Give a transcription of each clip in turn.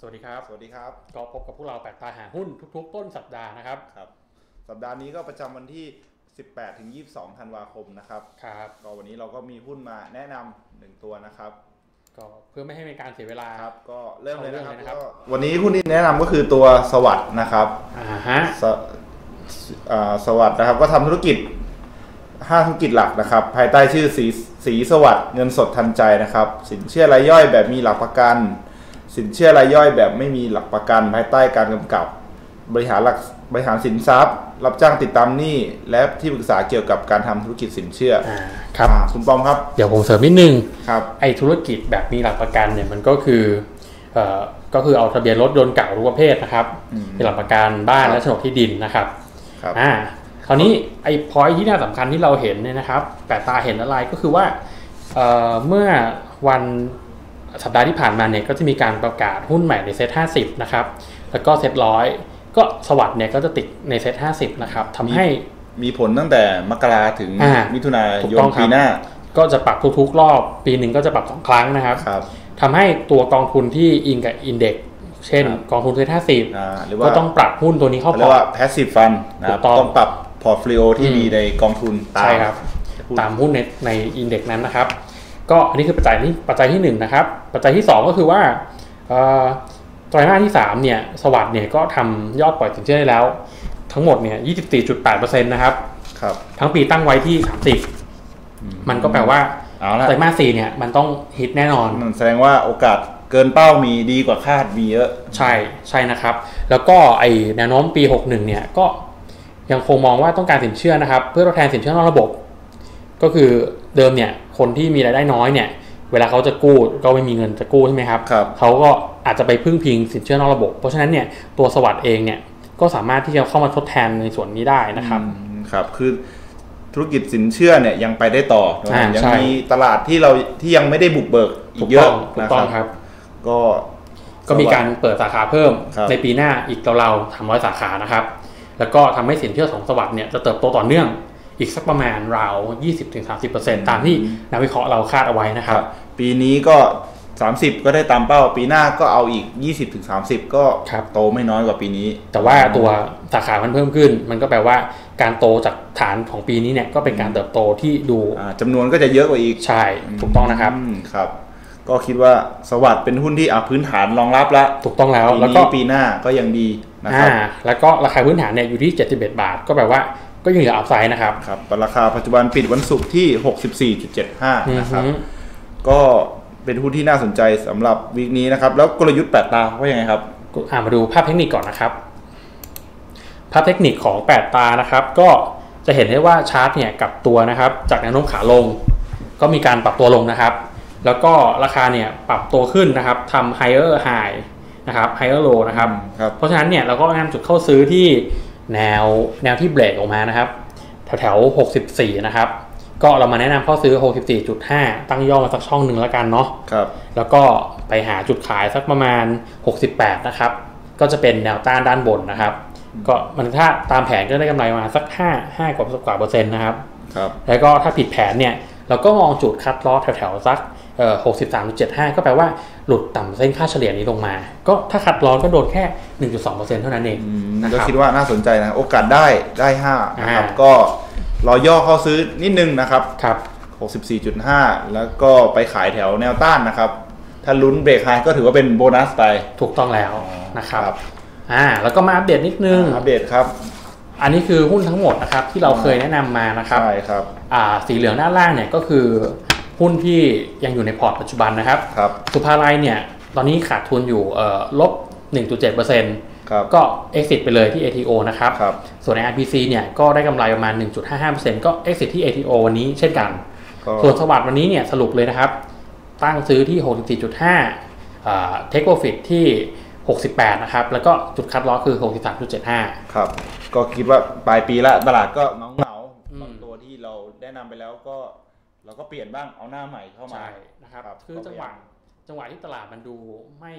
สวัสดีครับ สวัสดีครับ ก็พบกับพวกเราแปดตาหาหุ้นทุกๆ ต้นสัปดาห์นะครับ ครับ สัปดาห์นี้ก็ประจำวันที่ 18ถึง22ธันวาคมนะครับ ครับ ก็วันนี้เราก็มีหุ้นมาแนะนำหนึ่งตัวนะครับ ก็เพื่อไม่ให้เป็นการเสียเวลา ครับ ก็เริ่มเลยนะครับเอาเรื่องเลยนะครับก็วันนี้หุ้นที่แนะนำก็คือตัวสวัสด์นะครับ อ่าฮะสอ่าสวัสด์นะครับก็ทำธุรกิจห้าธุรกิจหลักนะครับ ภายใต้ชื่อสีสีสวัสด์เงินสดทันใจนะครับ สินเชื่อรายย่อยแบบมีหลักประกัน สินเชื่อรายย่อยแบบไม่มีหลักประกันภายใต้การกำกับ บริหารหลักบริหารสินทรัพย์ รับจ้างติดตามหนี้และที่ปรึกษาเกี่ยวกับการทำธุรกิจสินเชื่ออ่าครับอ่าคุณปอมครับ เดี๋ยวผมเสริมนิดนึงครับไอ้ธุรกิจแบบมีหลักประกันเนี่ยมันก็คือเอ่อก็คือเอาทะเบียนรถยนต์เก่าทุกประเภทนะครับอืมมีหลักประกันบ้านครับและโฉนดที่ดินนะครับครับอ่าคราวนี้ไอ้พอยที่น่าสำคัญที่เราเห็นเนี่ยนะครับแปดตาเห็นอะไรก็คือว่าเอ่อเมื่อวัน สัปดาห์ที่ผ่านมาเนี่ยก็จะมีการประกาศหุ้นใหม่ใน SET50นะครับ แล้วก็เซ็ตร้อยก็สวัสดิ์เนี่ยก็จะติดใน SET50นะครับทำให้มีผลตั้งแต่มกราถึงอ่ามิมิถุนาถูกยต้นองครับปีหน้า ก็จะปรับทุกๆ รอบปีหนึ่งก็จะปรับสองครั้งนะครับครับทำให้ตัวกองทุนที่อิงกับ index เช่นครับกองทุนเซ็ตห้าสิบอ่าหรือว่าก็ต้องปรับหุ้นตัวนี้เข้าเขาพเรียอกร์ว่าต passive fund นะครับถูกต้องต้องปรับportfolio ที่อืมมีในกองทุนตามใช่ครับหุ้นตามหุ้นในใน index นั้นนะครับ ก็อันนี้คือปัจจัยที่ปัจจัยที่หนึ่งนะครับ ปัจจัยที่สองก็คือว่าเอ่อไตรมาสที่สามเนี่ยสวัสดิ์เนี่ยก็ทำยอดปล่อยสินเชื่อได้แล้ว ทั้งหมดเนี่ยยี่สิบสี่จุดแปดเปอร์เซ็นต์นะครับครับ ทั้งปีตั้งไว้ที่สามสิบมันก็แปลว่าเอาละไตรมาสสี่เนี่ยมันต้องฮิตแน่นอนนั่นแสดงว่าโอกาสเกินเป้ามีดีกว่าคาดมีเยอะใช่ใช่นะครับ แล้วก็ไอแนวโน้มปี 61เนี่ยก็ยังคงมองว่าต้องการสินเชื่อนะครับ เพื่อทดแทนสินเชื่อนอกระบบ ก็คือเดิมเนี่ย คนที่มีรายได้น้อยเนี่ย เวลาเขาจะกู้ก็ไม่มีเงินจะกู้ใช่ไหมครับครับเขาก็อาจจะไปพึ่งพิงสินเชื่อนอกระบบ เพราะฉะนั้นเนี่ยตัวสวัสด์เองเนี่ยก็สามารถที่จะเข้ามาทดแทนในส่วนนี้ได้นะครับอืมครับคือธุรกิจสินเชื่อเนี่ยยังไปได้ต่อนะอ่ายังใช่มีตลาดที่เราที่ยังไม่ได้บุกเบิกอีถูกกเยต้อะองถูนะกต้องคครับรับ ก็ก็มีการเปิดสาขาเพิ่มครับในปีหน้าอีกราวๆสามร้อยสาขานะครับ แล้วก็ทำให้สินเชื่อของสวัสด์เนี่ยจะเติบโตต่อเนื่อง อีกสักประมาณราว 20-30%ตามที่นักวิเคราะห์เราคาดเอาไว้นะคครัรับบปีนี้ก็ 30 ก็ได้ตามเป้า ปีหน้าก็เอาอีก 20ถึง30 ก็ครับโตไม่น้อยกว่าปีนี้ แต่ว่าตัวสาขามันเพิ่มขึ้น มันก็แปลว่าการโตจากฐานของปีนี้เนี่ยก็เป็นการเติบโตที่ดูอ่าจำนวนก็จะเยอะกว่าอีก ใช่ ถูกต้องนะครับมครับก็คิดว่าสวัสด์เป็นหุ้นที่อะพื้นฐานรองรับแล้ว ถูกต้องแล้วปีแล้วก็นี้ปีหน้าก็ยังดีนะครับอ่าแล้วก็ราคาพื้นฐานเนี่ยอยู่ที่ 71 บาท ก็แปลว่า ก็ยังเหลืออัพไซด์นะครับครับราคาปัจจุบันปิดวันศุกร์ที่ 64.75 นะครับอือฮึก็เป็นหุ้นที่น่าสนใจสำหรับวีคนี้นะครับ แล้วกลยุทธ์แปดตาว่ายังไงครับอ่ามาดูภาพเทคนิคก่อนนะครับ ภาพเทคนิคของ8ตานะครับ ก็จะเห็นได้ว่าชาร์ตเนี่ยกลับตัวนะครับ จากแนวโน้มขาลง ก็มีการปรับตัวลงนะครับ แล้วก็ราคาเนี่ยปรับตัวขึ้นนะครับทำ higher high นะครับ higher low นะครับครับเพราะฉะนั้นเนี่ยเราก็แนะนำจุดเข้าซื้อที่ แนวแนวที่เบรกออกมานะครับแถวแถวๆ64 นะครับ ก็เรามาแนะนำเข้าซื้อ 64.5 ตั้งย่อมาสักช่องหนึ่งแล้วกันเนาะครับแล้วก็ไปหาจุดขายสักประมาณ 68 นะครับ ก็จะเป็นแนวต้านด้านบนนะครับ ก็มันถ้าตามแผนก็ได้กำไรมาสัก 5 5กว่ากว่าเปอร์เซ็นต์นะครับครับแล้วก็ถ้าผิดแผนเนี่ย เราก็มองจุดคัดลอสแถวๆสักเอ่อ63.75ก็แปลว่าหลุดต่ำเส้นค่าเฉลี่ยนี้ลงมา ก็ถ้าคัดลอสก็โดนแค่ 1.2%เท่านั้นเองอืมนะคก็รับคิดว่าน่าสนใจนะโอกาสได้ได้ห้านะครับอ่าก็รอย่อเข้าซื้อนิดนึงนะครับครับ64.5 แล้วก็ไปขายแถวแนวต้านนะครับ ถ้าลุ้นเบรกไฮก็ถือว่าเป็นโบนัสไป ถูกต้องแล้วนะครับครับอ่าแล้วก็มาอัปเดตนิดนึง อัปเดตครับ อันนี้คือหุ้นทั้งหมดนะครับที่เราเคยแนะนำมานะครับใช่ครับอ่าสีเหลืองด้านล่างเนี่ยก็คือหุ้นที่ยังอยู่ในพอร์ตปัจจุบันนะครับครับสุภาลัยเนี่ยตอนนี้ขาดทุนอยู่เอ่อลบ 1.7%ครับก็ exit ไปเลยที่ ATO นะครับครับส่วนใน RPC เนี่ยก็ได้กำไรประมาณ 1.55%ก็ exit ที่ ATO วันนี้เช่นกันก็ส่วนสวัสด์วันนี้เนี่ยสรุปเลยนะครับ ตั้งซื้อที่ 64.5อ่า take profit ที่ 68 นะครับ แล้วก็จุดคัดลอสคือ 63.75 ครับ ก็คิดว่าปลายปีละตลาดก็เงาเงาๆอืมบางตัวที่เราแนะนำไปแล้วก็ เราก็เปลี่ยนบ้างเอาหน้าใหม่เข้ามาใช่นะครับครับคือก็จังหวะพยายามจังหวะที่ตลาดมันดูไม่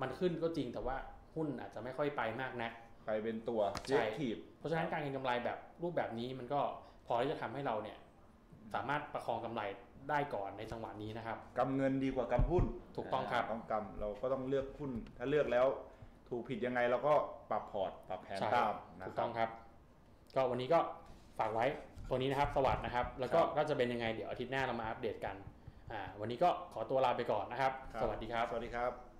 มันขึ้นก็จริงแต่ว่าหุ้นอาจจะไม่ค่อยไปมากนักไปเป็นตัวใช่ทีบเพราะฉะนั้นการเก็งกำไรแบบรูปแบบนี้มันก็พอที่จะทำให้เราเนี่ย สามารถประคองกำไร ได้ก่อนในจังหวะนี้นะครับกำเงินดีกว่ากำหุ้นถูกต้องครับาต้องกำเราก็ต้องเลือกหุ้น ถ้าเลือกแล้วถูกผิดยังไงเราก็ปรับพอร์ตปรับแผนใช่ตามนะถูกครัต้บองครับ ก็วันนี้ก็ฝากไว้ตัวนี้นะครับสวัสดนะครับ แล้วก็ครับก็จะเป็นยังไงเดี๋ยวอาทิตย์หน้าเรามาอัปเดตกันอ่าวันนี้ก็ขอตัวลาไปก่อนนะครับครับสวัสดีครับ สวัสดีครับ